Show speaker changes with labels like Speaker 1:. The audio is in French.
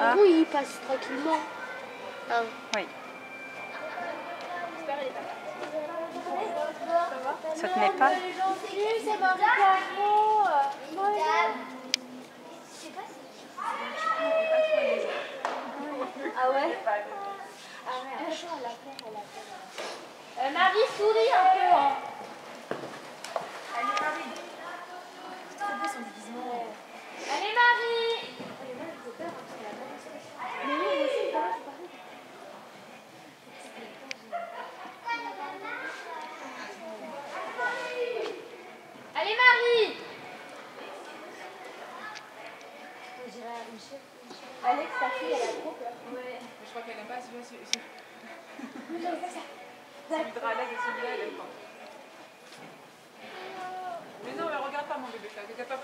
Speaker 1: Ah.
Speaker 2: coup, il passe tranquillement. Ah.
Speaker 1: Oui. Ça tenait pas
Speaker 2: c'est Marie Caro. Ah ouais Euh, Marie sourit un peu. hein. Allez Marie Allez Marie Alex, ta fille, elle a trop peur.
Speaker 3: Je crois qu'elle n'aime pas celui-là. celui- de Raleigh et celui-là, elle aime pas. Mais non, mais regarde pas mon bébé, t'as pas